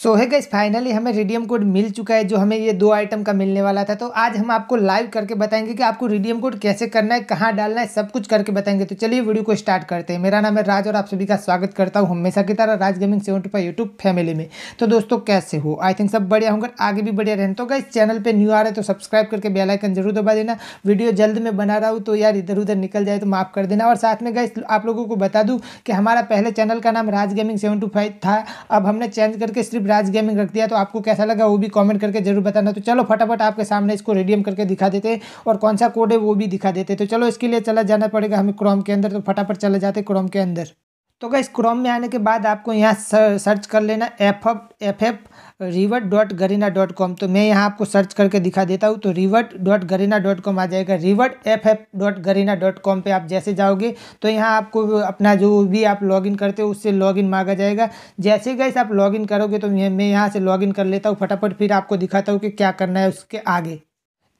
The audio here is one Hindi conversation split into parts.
सो है गैस फाइनली हमें रिडीम कोड मिल चुका है, जो हमें ये दो आइटम का मिलने वाला था। तो आज हम आपको लाइव करके बताएँगे कि आपको रिडीम कोड कैसे करना है, कहाँ डालना है, सब कुछ करके बताएँगे। तो चलिए वीडियो को स्टार्ट करते हैं। मेरा नाम है राज और आप सभी का स्वागत करता हूँ हमेशा की तरह Raj gaming seven two YouTube family में। तो दोस्तों, कैसे हो? आई थिंक सब बढ़िया होंगे, आगे भी बढ़िया रहें। तो गैस चैनल पर न्यू आ रहे तो सब्सक्राइब करके बेलाइकन ज़रूर दबा देना। वीडियो जल्द में बना रहा हूँ तो यार इधर उधर निकल जाए तो माफ़ कर देना। और साथ में गैस आप लोगों को बता दूँ कि हमारा पहले चैनल का नाम राज गेमिंग सेवन फाइव था, अब हमने चेंज करके सिर्फ़ राज गेमिंग रख दिया तो आपको कैसा लगा वो भी कॉमेंट करके ज़रूर बताना। तो चलो फटाफट आपके सामने इसको रेडियम करके दिखा देते और कौन सा कोड है वो भी दिखा देते तो चलो इसके लिए चला जाना पड़ेगा हमें क्रोम के अंदर तो फटाफट चले जाते क्रोम के अंदर। तो इस क्रोम में आने के बाद आपको यहाँ सर्च कर लेना F F F reward dot Garena dot com तो मैं यहाँ आपको सर्च करके दिखा देता हूँ तो reward dot Garena dot com आ जाएगा। Reward F F dot Garena dot com पर आप जैसे जाओगे तो यहाँ आपको अपना जो भी आप लॉगिन करते हो, उससे लॉगिन मांगा जाएगा। जैसे गैस आप लॉगिन करोगे तो मैं यहाँ से लॉगिन कर लेता हूँ, फटाफट फिर आपको दिखाता हूँ कि क्या करना है उसके आगे।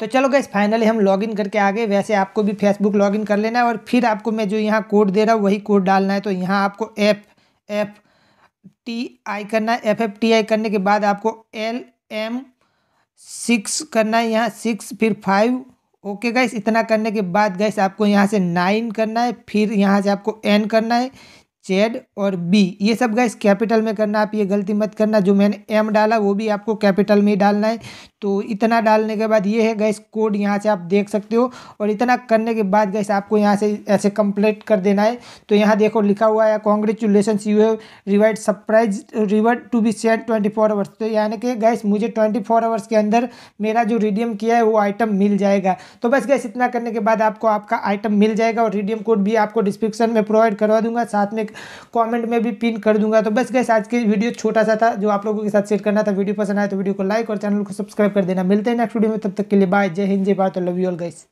तो चलो गैस फाइनली हम लॉगिन करके आ गए। वैसे आपको भी फेसबुक लॉगिन कर लेना है और फिर आपको मैं जो यहाँ कोड दे रहा हूँ, वही कोड डालना है। तो यहाँ आपको एफ़ एफ़ टी आई करना है। एफ़ एफ़ टी आई करने के बाद आपको एल एम सिक्स करना है। यहाँ सिक्स फिर फाइव ओके गैस इतना करने के बाद गैस आपको यहाँ से नाइन करना है। फिर यहाँ से आपको एन करना है। जेड और बी। ये सब गैस कैपिटल में करना, आप ये गलती मत करना। जो मैंने एम डाला, वो भी आपको कैपिटल में ही डालना है। तो इतना डालने के बाद ये है गैस कोड यहाँ से आप देख सकते हो। और इतना करने के बाद गैस आपको यहाँ से ऐसे कंप्लीट कर देना है। तो यहाँ देखो लिखा हुआ है congratulation you have received surprise reward to be send twenty four hours तो यानी कि गैस मुझे ट्वेंटी फोर आवर्स के अंदर मेरा जो रिडीम किया है, वो आइटम मिल जाएगा। तो बस गैस इतना करने के बाद आपको आपका आइटम मिल जाएगा और रिडीम कोड भी आपको डिस्क्रिप्शन में प्रोवाइड करवा दूँगा। साथ में कॉमेंट में भी पिन कर दूँगा। तो बस गैस आज की वीडियो छोटा सा था, जो आप लोगों के साथ शेयर करना था। वीडियो पसंद आया तो वीडियो को लाइक और चैनल को सब्सक्राइब कर देना। मिलते हैं नेक्स्ट वीडियो में, तब तक के लिए बाय जय हिंद, जय Bharat love you all guys